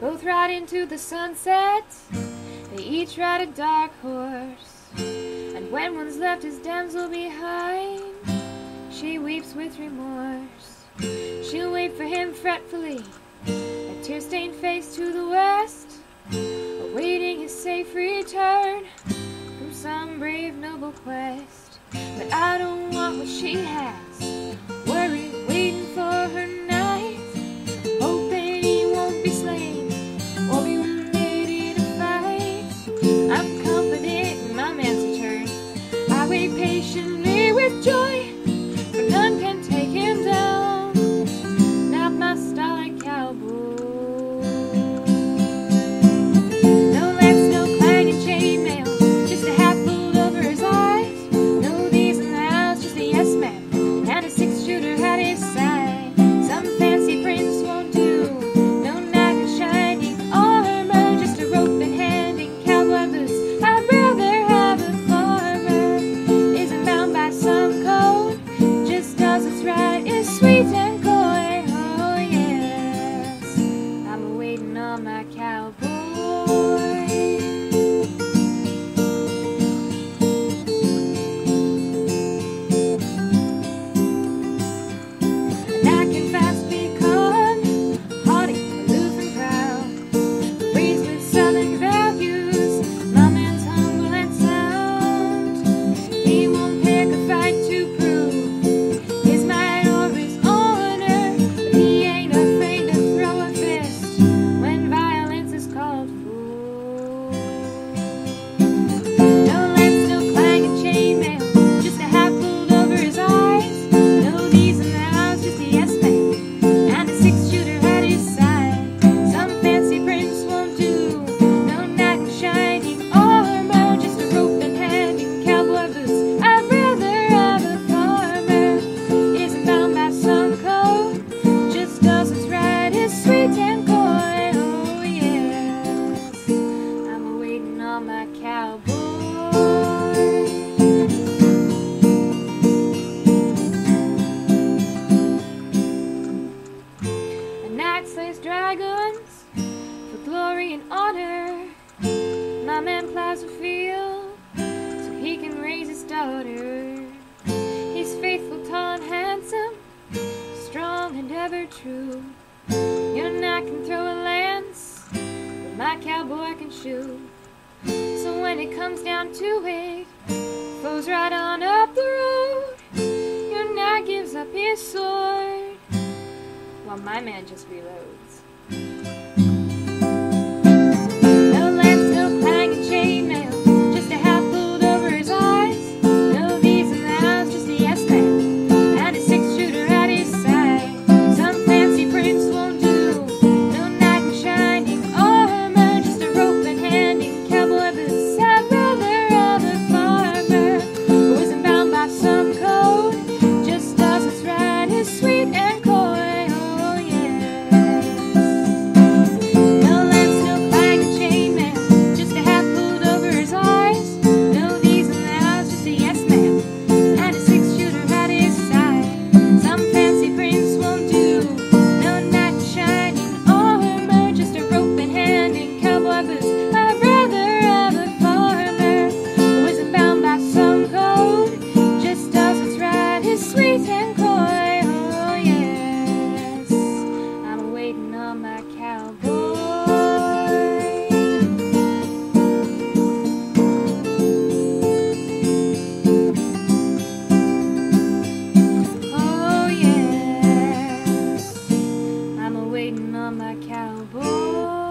both ride into the sunset. They each ride a dark horse. And when one's left his damsel behind, she weeps with remorse. She'll wait for him fretfully, a tear-stained face to the west, awaiting his safe return from some brave noble quest. But I don't want what she has, on my cowboy. A knight slays dragons for glory and honor. My man plows a field so he can raise his daughter. He's faithful, tall, and handsome, strong and ever true. Your knight can throw a lance, but my cowboy can shoot. So when it comes down to it, foes right on up the road. Your knight gives up his sword, while my man just reloads. acabou.